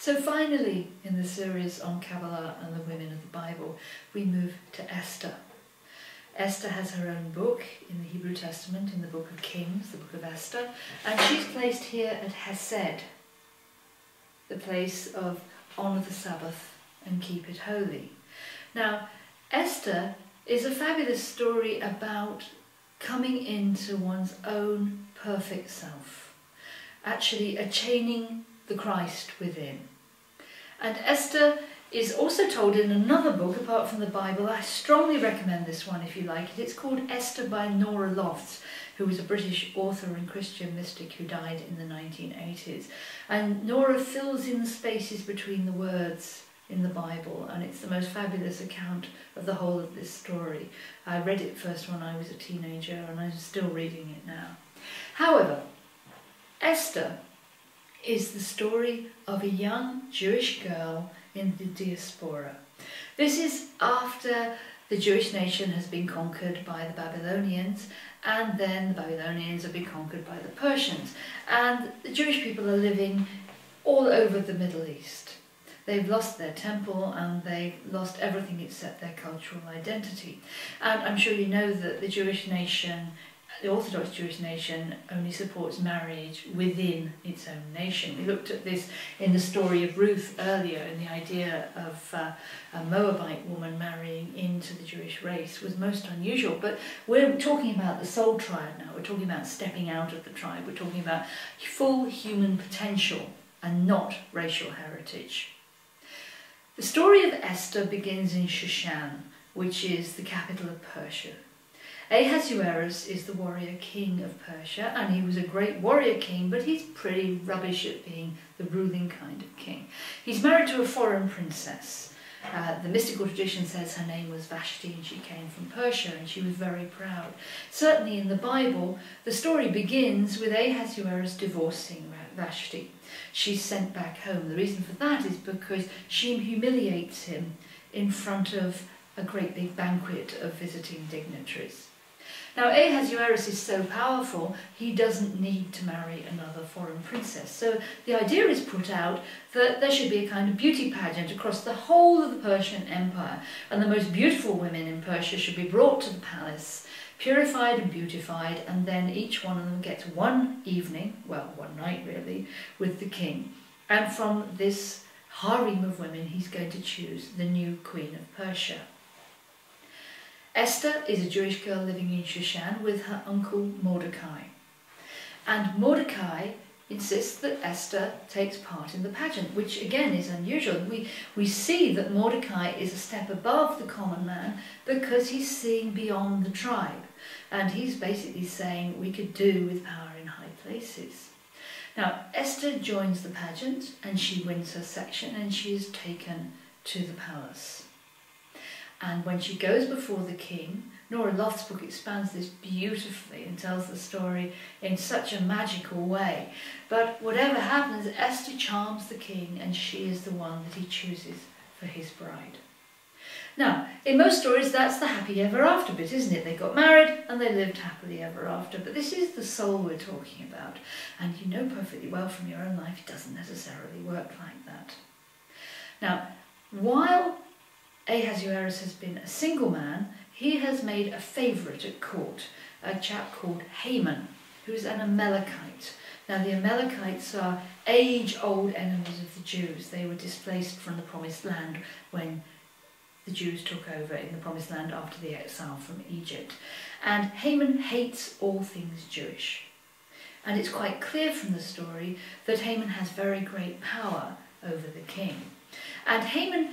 So finally, in the series on Kabbalah and the women of the Bible, we move to Esther. Esther has her own book in the Hebrew Testament, in the book of Kings, the book of Esther, and she's placed here at Hesed, the place of honour the Sabbath and keep it holy. Now, Esther is a fabulous story about coming into one's own perfect self, actually attaining the Christ within. And Esther is also told in another book apart from the Bible. I strongly recommend this one if you like it. It's called Esther by Norah Lofts, who was a British author and Christian mystic who died in the 1980s. And Norah fills in the spaces between the words in the Bible, and it's the most fabulous account of the whole of this story. I read it first when I was a teenager, and I'm still reading it now. However, Esther is the story of a young Jewish girl in the diaspora. This is after the Jewish nation has been conquered by the Babylonians and then the Babylonians have been conquered by the Persians and the Jewish people are living all over the Middle East. They've lost their temple and they've lost everything except their cultural identity. And I'm sure you know that the Jewish nation the Orthodox Jewish nation only supports marriage within its own nation. We looked at this in the story of Ruth earlier, and the idea of uh, a Moabite woman marrying into the Jewish race was most unusual. But we're talking about the soul tribe now, we're talking about stepping out of the tribe, we're talking about full human potential and not racial heritage. The story of Esther begins in Shushan, which is the capital of Persia. Ahasuerus is the warrior king of Persia, and he was a great warrior king, but he's pretty rubbish at being the ruling kind of king. He's married to a foreign princess. Uh, the mystical tradition says her name was Vashti and she came from Persia and she was very proud. Certainly in the Bible, the story begins with Ahasuerus divorcing Vashti. She's sent back home. The reason for that is because she humiliates him in front of a great big banquet of visiting dignitaries. Now Ahasuerus is so powerful, he doesn't need to marry another foreign princess. So the idea is put out that there should be a kind of beauty pageant across the whole of the Persian Empire, and the most beautiful women in Persia should be brought to the palace, purified and beautified, and then each one of them gets one evening, well, one night really, with the king. And from this harem of women, he's going to choose the new queen of Persia. Esther is a Jewish girl living in Shushan with her uncle Mordecai. And Mordecai insists that Esther takes part in the pageant, which again is unusual. We, we see that Mordecai is a step above the common man because he's seeing beyond the tribe. And he's basically saying we could do with power in high places. Now, Esther joins the pageant and she wins her section and she is taken to the palace. And when she goes before the king, Norah Loft's book expands this beautifully and tells the story in such a magical way. But whatever happens, Esther charms the king and she is the one that he chooses for his bride. Now, in most stories, that's the happy ever after bit, isn't it? They got married and they lived happily ever after. But this is the soul we're talking about. And you know perfectly well from your own life, it doesn't necessarily work like that. Now, while Ahasuerus has been a single man, he has made a favourite at court, a chap called Haman, who's an Amalekite. Now, the Amalekites are age old enemies of the Jews. They were displaced from the Promised Land when the Jews took over in the Promised Land after the exile from Egypt. And Haman hates all things Jewish. And it's quite clear from the story that Haman has very great power over the king. And Haman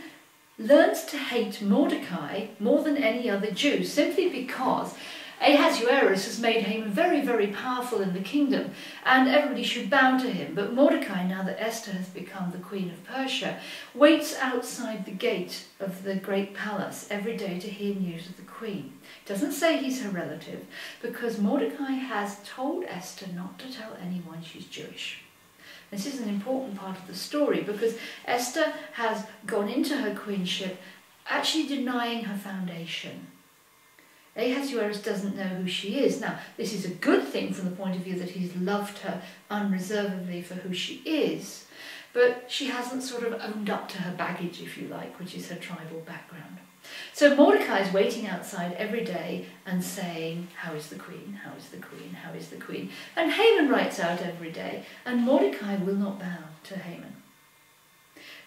learns to hate Mordecai more than any other Jew simply because Ahasuerus has made Haman very, very powerful in the kingdom and everybody should bow to him. But Mordecai, now that Esther has become the queen of Persia, waits outside the gate of the great palace every day to hear news of the queen. Doesn't say he's her relative because Mordecai has told Esther not to tell anyone she's Jewish. This is an important part of the story because Esther has gone into her queenship actually denying her foundation. Ahasuerus doesn't know who she is. Now, this is a good thing from the point of view that he's loved her unreservedly for who she is. but she hasn't sort of owned up to her baggage, if you like, which is her tribal background. So Mordecai is waiting outside every day and saying, How is the queen? How is the queen? How is the queen? And Haman writes out every day, and Mordecai will not bow to Haman.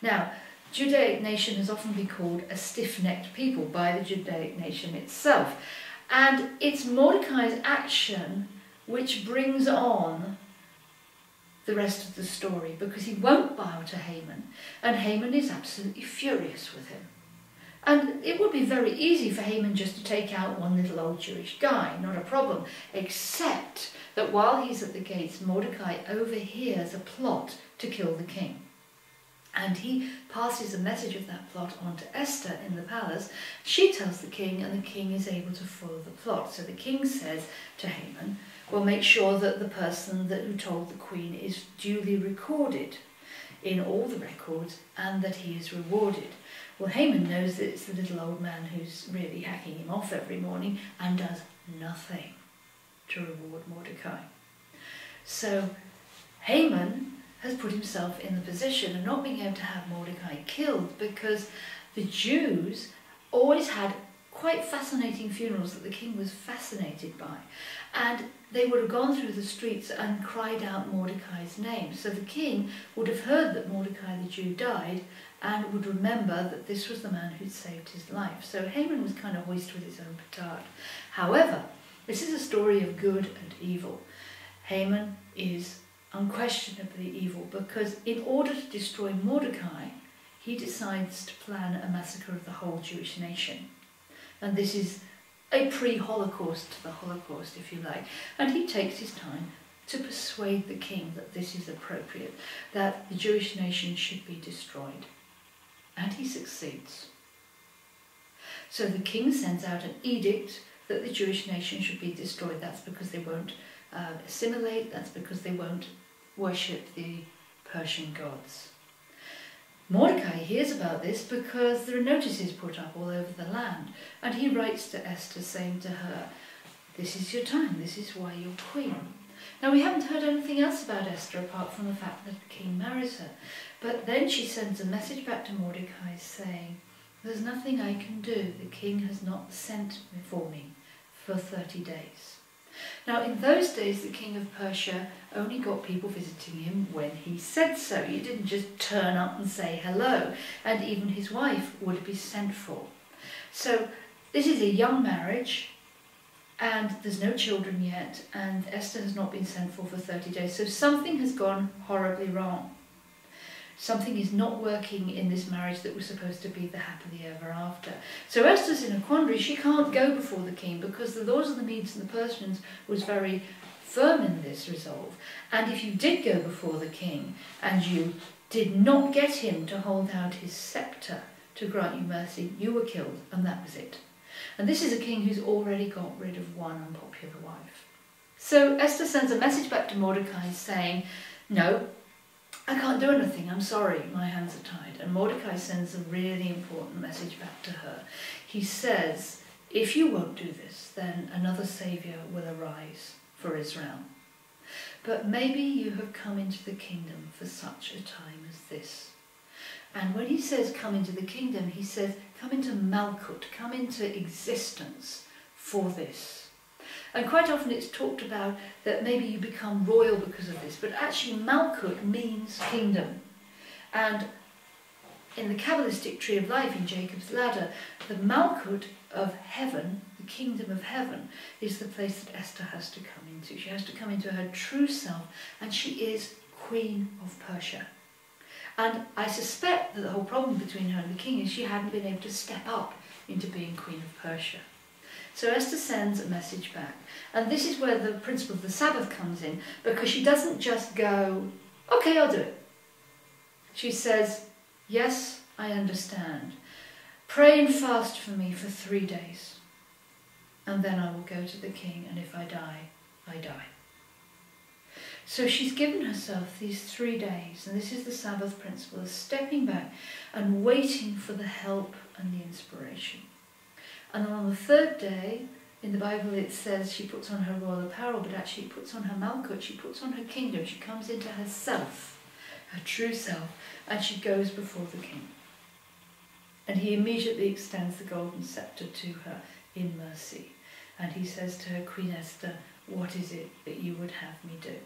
Now, Judaic nation has often been called a stiff-necked people by the Judaic nation itself. And it's Mordecai's action which brings on the rest of the story because he won't bow to Haman and Haman is absolutely furious with him. And it would be very easy for Haman just to take out one little old Jewish guy, not a problem, except that while he's at the gates, Mordecai overhears a plot to kill the king. And he passes a message of that plot on to Esther in the palace. She tells the king, and the king is able to follow the plot. So the king says to Haman, Well, make sure that the person that who told the queen is duly recorded in all the records and that he is rewarded. Well, Haman knows that it's the little old man who's really hacking him off every morning and does nothing to reward Mordecai. So Haman has put himself in the position of not being able to have Mordecai killed because the Jews always had quite fascinating funerals that the king was fascinated by. And they would have gone through the streets and cried out Mordecai's name. So the king would have heard that Mordecai the Jew died and would remember that this was the man who'd saved his life. So Haman was kind of hoist with his own petard. However, this is a story of good and evil. Haman is unquestionably evil because in order to destroy Mordecai, he decides to plan a massacre of the whole Jewish nation. And this is a pre-Holocaust to the Holocaust, if you like. And he takes his time to persuade the king that this is appropriate, that the Jewish nation should be destroyed. And he succeeds. So the king sends out an edict that the Jewish nation should be destroyed. That's because they won't uh, assimilate, that's because they won't worship the Persian gods. Mordecai hears about this because there are notices put up all over the land, and he writes to Esther saying to her, This is your time, this is why you're queen. Now, we haven't heard anything else about Esther apart from the fact that the king marries her, but then she sends a message back to Mordecai saying, There's nothing I can do, the king has not sent for me for 30 days. Now, in those days, the king of Persia only got people visiting him when he said so. You didn't just turn up and say hello, and even his wife would be sent for. So, this is a young marriage, and there's no children yet, and Esther has not been sent for for 30 days. So, something has gone horribly wrong something is not working in this marriage that was supposed to be the happily ever after. So Esther's in a quandary. She can't go before the king because the laws of the Medes and the Persians was very firm in this resolve. And if you did go before the king and you did not get him to hold out his sceptre to grant you mercy, you were killed, and that was it. And this is a king who's already got rid of one unpopular wife. So Esther sends a message back to Mordecai saying, No, I can't do anything, I'm sorry, my hands are tied. And Mordecai sends a really important message back to her. He says, if you won't do this, then another saviour will arise for Israel. But maybe you have come into the kingdom for such a time as this. And when he says come into the kingdom, he says come into Malkut, come into existence for this. And quite often it's talked about that maybe you become royal because of this, but actually Malkut means kingdom. And in the Kabbalistic tree of life in Jacob's ladder, the Malkut of heaven, the kingdom of heaven, is the place that Esther has to come into. She has to come into her true self, and she is Queen of Persia. And I suspect that the whole problem between her and the king is she hadn't been able to step up into being Queen of Persia. So Esther sends a message back. And this is where the principle of the Sabbath comes in, because she doesn't just go, okay, I'll do it. She says, yes, I understand. Pray and fast for me for three days. And then I will go to the king, and if I die, I die. So she's given herself these three days, and this is the Sabbath principle of stepping back and waiting for the help and the inspiration. And on the third day, in the Bible it says she puts on her royal apparel, but actually puts on her malkut, she puts on her kingdom, she comes into herself. her true self, and she goes before the king. And he immediately extends the golden scepter to her in mercy. And he says to her, Queen Esther, what is it that you would have me do?